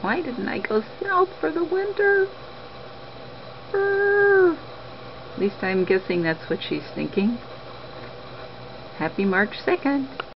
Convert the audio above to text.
Why didn't I go south for the winter? At least I'm guessing that's what she's thinking. Happy March 2nd.